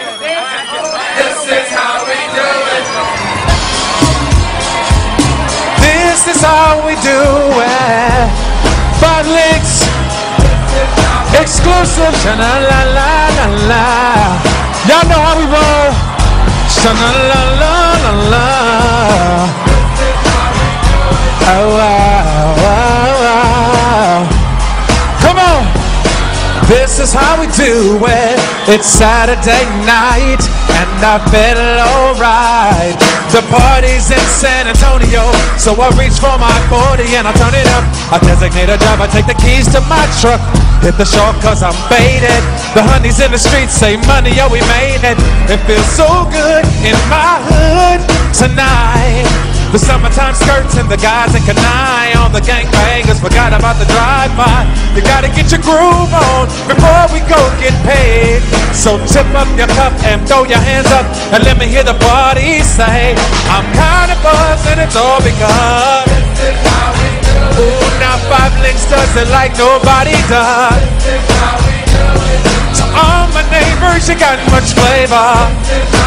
This is how we do it. This is how we do it. Five Linx. Exclusive. Shana la la la la. Y'all know how we roll. Shana la la la la. Oh, wow, This is how we do it. It's Saturday night, and I feel alright. The party's in San Antonio, so I reach for my 40 and I turn it up. I designate a drive, I take the keys to my truck. Hit the shore cause I'm faded. The honeys in the streets say money, yo, we made it. It feels so good in my hood tonight. The summertime skirts and the guys in Kani on the gangbangers forgot about the drive-by. You gotta get your groove on before we go get paid. So tip up your cup and throw your hands up and let me hear the party say, I'm kinda buzzed and it's all because. Ooh, now five Linx does it like nobody does. To all my neighbors, you got much flavor.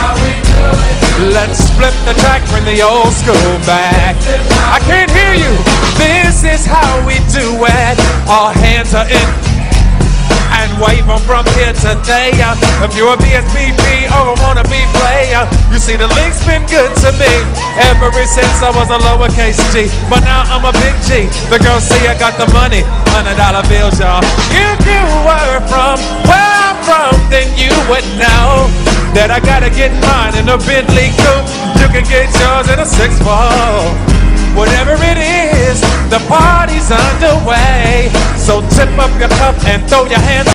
Flip the track, bring the old school back. I can't hear you. This is how we do it. All hands are in. And wave 'em from here to there. If you're a BSBP or a wannabe player, you see the link's been good to me ever since I was a lowercase G. But now I'm a big G. The girls see I got the money, hundred dollar bills, y'all. If you were from get mine in a Bentley coupe. You can get yours in a six four. Whatever it is, the party's underway. So tip up your cup and throw your hands